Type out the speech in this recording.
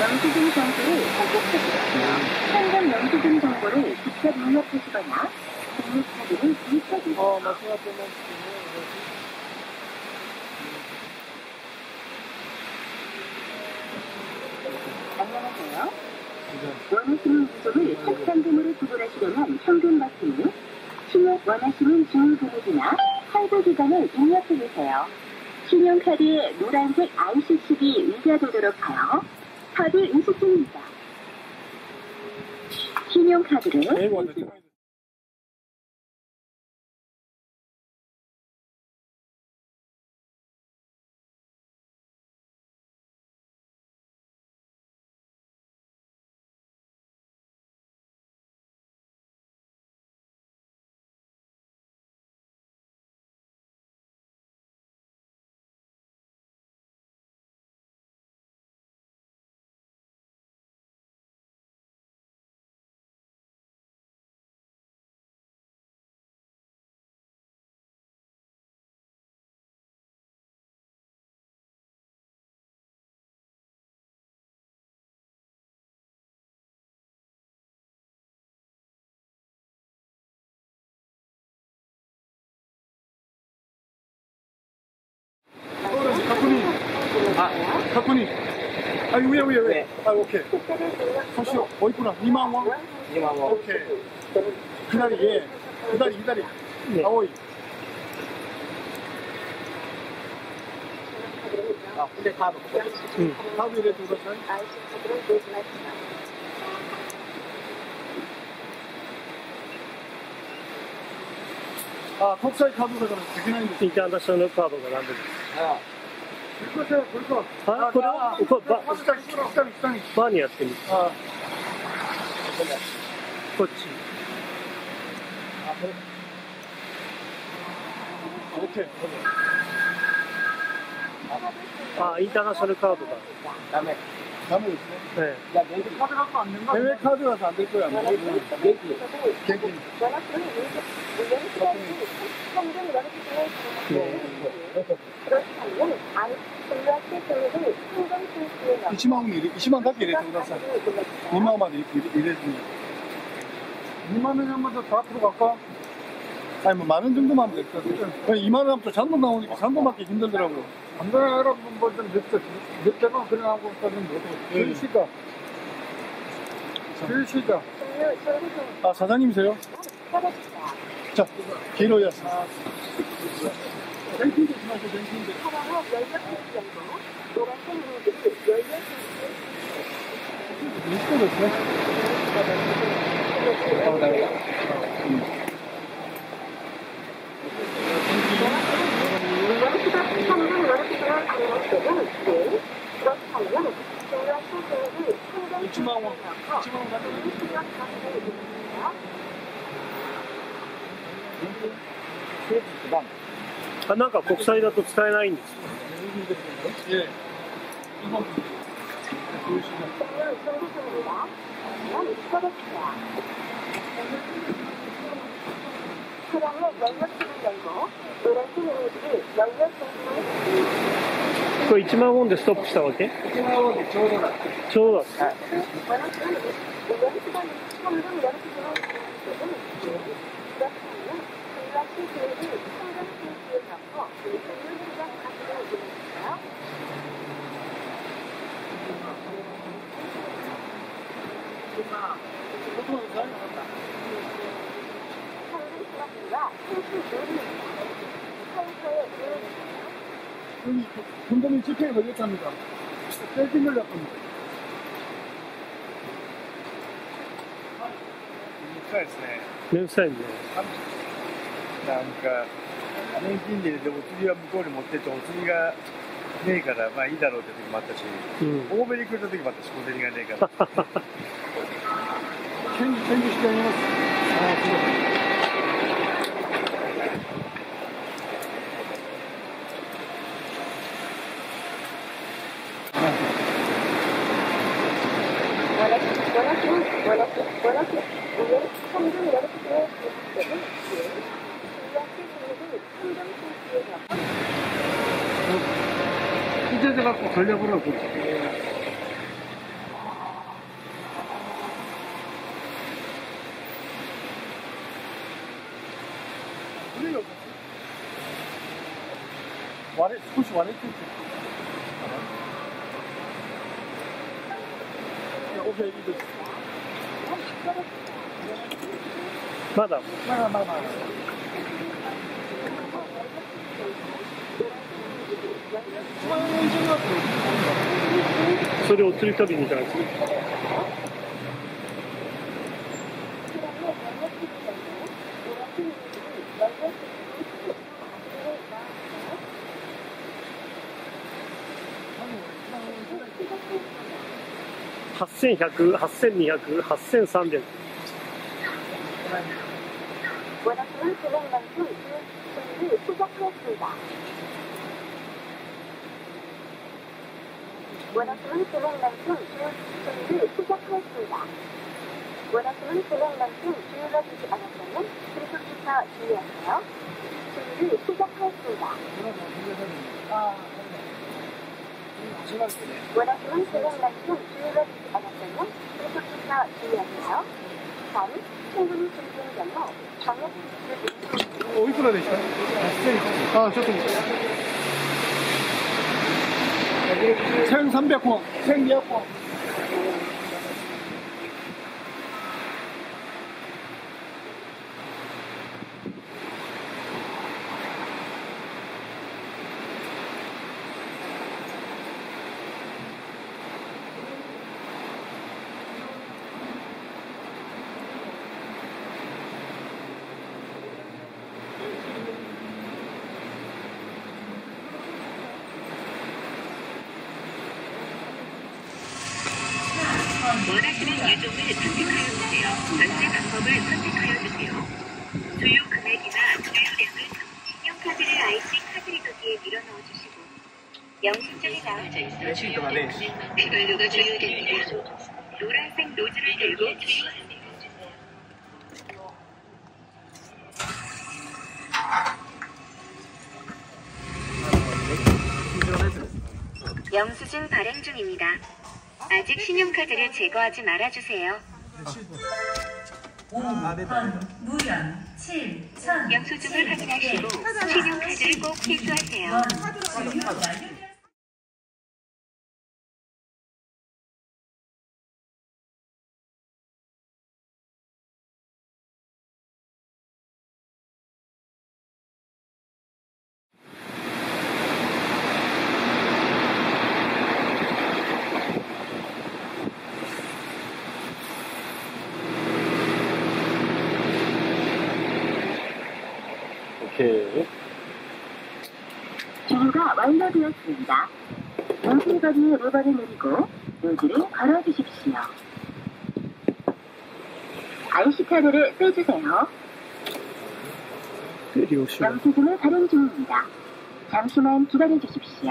영수증 정보를 선택해주세요. 현금 영수증 정보를 직접 입력하시거나 등록카드를 구입해주세요. 어, 말씀하셨던 안녕하세요. 원하시는 구조를 현금으로 지불하시려면 현금 버튼을, 신용 원하시는 주문 금액이나 할부 기간을 입력해주세요. 신용카드에 노란색 ICCB 위자되도록 하여 카드 인식 중입니다. 신용카드를 あ確認。あ上上上。あ OK そしておいくら？二万は2万は OK 左へ。左左。青い。あでカーブうん、カーブ入れてください。あ国際カードだからできないんです。インターナショナルカードがダメですああ。あこれこれババーにやってみるあこっちああインターナショナルカーダメダメですね。ええ。1万入れ、1万だけ入れてください。2万まで入れずに。 2만 원 한번 더다 들어갈까? 아니 뭐 만 원 정도만 하면 될 것 같아요. 2만 원 하면 또 잔돈 나오니까 잔돈 받기 힘들더라고요. 안 돼, 여러분 뭐좀 늦게, 늦게만 그래갖고 가면 못해. 쉬시다. 쉬시다. 아, 사장님이세요? 자, 길로였습니다 1万。は1万は1あなんか国際だと使えないんです。これ1万ウォンでストップしたわけ ?1 万ウォンでちょうどだ。ちょうどだ。はい 현금 연수증을 사용하시는 그렇다면 플라시 그룹이 현금 필수에 넣고 금융기관 카드를 입력하세요. 현금 수납과 필수 조리입니다. 카운터에 이용해주세요. 여기 금동이 집회에 걸렸답니다. 셀팅 걸렸답니다. そうですね。めんどくさいねなんか、 年金で入れてお釣りは向こうに持ってってお釣りがねえからまあいいだろうって時もあったし、うん、に来た時もあったし小銭がねえから展示展示してありますあす私、私、私、私、私、私、私、私、私、 찢어져 갖고 걸려버려 그래요. 말해, 혹시 말했지? 오케이, 이거. Madam. Madam. それを釣り旅みたいですね。8100、8200、8300。 원하시는 제목만큼 주문을 시작하였습니다. 원하시는 제목만큼 눌러주지 않았다면 계속해서 주의하세요. 주문을 추적하였습니다. 원하시는 제목만큼 눌러주지 않았다면 계속해서 주의하세요. 다음, 충분히 준비된 경우 정해진 주문을 어, 이쁘다, 되시네. 아, 저도. 생 300호 생 200호. 원하시는 유종을 선택하여 주세요. 결제 방법을 선택하여 주세요. 주유 금액이나 주유량을 신용카드를 IC 카드 리더기에 밀어 넣어 주시고 영수증이 나와져 있어 주유 금액만큼 휘발유가 주유됩니다. 노란색 노즐을 들고 주유하세요. 영수증 발행 중입니다. 아직 신용카드를 제거하지 말아주세요. 무연 7천 영수증을 확인하시고 신용카드를 꼭 필수하세요. 오케이. 완료되었습니다. 영수거리에 레버를 누리고 노즐을 걸어주십시오. IC카드를 빼주세요. 때리오시면. 영수증을 발행 중입니다. 잠시만 기다려 주십시오.